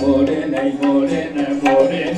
more than more than more